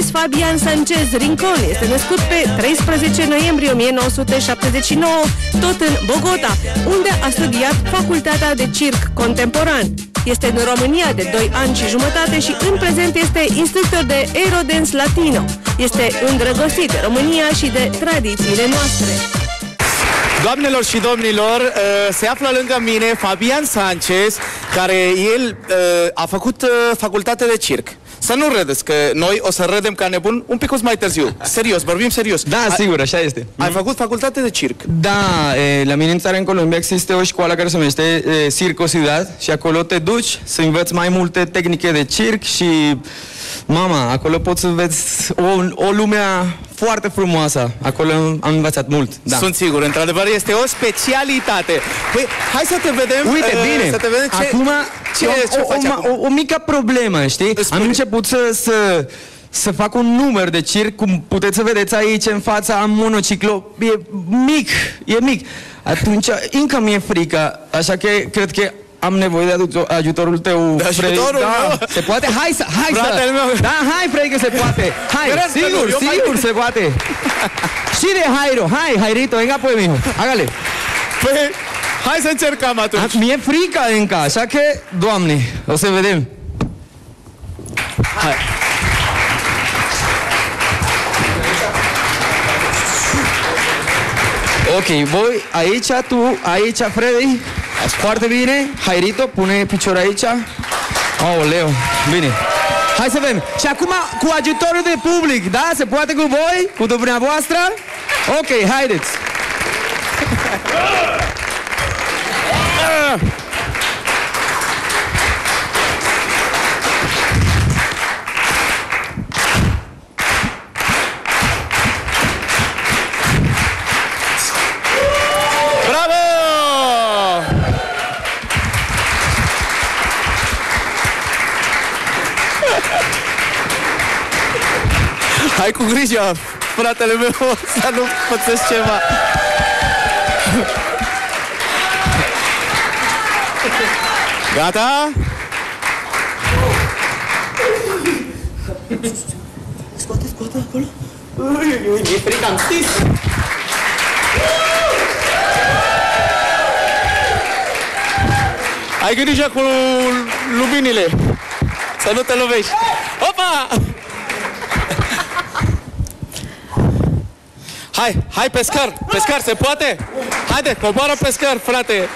Luis Fabian Sanchez Rincon este născut pe 13 noiembrie 1979, tot în Bogota, unde a studiat Facultatea de Circ Contemporan. Este în România de 2 ani și jumătate și în prezent este instructor de Aerodance Latino. Este îndrăgostit de România și de tradițiile noastre. Doamnelor și domnilor, uh, se află lângă mine Fabian Sanchez, care el uh, a făcut uh, facultate de circ. Să nu râdeți, că noi o să râdem ca nebun un pic mai târziu. Serios, vorbim serios. Da, A- sigur, așa este. Ai făcut facultate de circ. Da, e, la mine în țară, în Columbia, există o școală care se numește e, Circo Ciudad și acolo te duci să înveți mai multe tehnice de circ și, mama, acolo poți să vezi o, o lume foarte frumoasă. Acolo am învățat mult, da. Sunt sigur, într-adevăr este o specialitate. Păi, hai să te vedem. Uite, uh, bine, Să te vedem ce, acum ce, eu- ce o, faci o, acum. o, o mică problemă, știi? Spune. Am început să, să, să fac un număr de circ, cum puteți să vedeți aici în fața, am monociclo, e mic, e mic. Atunci încă mi-e frică, așa că cred că am nevoie de aduț- ajutorul tău, De Freddy. ajutorul da, meu? se poate? Hai să, hai Fratele să! meu. Da, hai, Freddy, că se poate! Hai, Cred că nu, sigur, eu mai- sigur se poate! Și de Jairo, hai, Jairito, venga pues, mijo, hágale! Păi, hai să încercăm atunci. A- Mi-e frică încă, așa că, doamne, o să vedem. Hai. Ok, voi aici, tu aici, Freddy. Foarte bine. Hairito, pune piciorul aici. Oh, Leo, bine. Hai să vedem. Și acum cu ajutorul de public, da? Se poate cu voi? Cu dumneavoastră? Ok, haideți. Hai cu grijă, fratele meu, să nu pățesc ceva. Gata? Scoate, scoate acolo. Ui, ui, ui, mi-e frică, am stins. Ai grijă cu luminile. Să nu te lovești. Opa! Hai, hai pescar, pescar, se poate? Haide, coboară pescar, frate.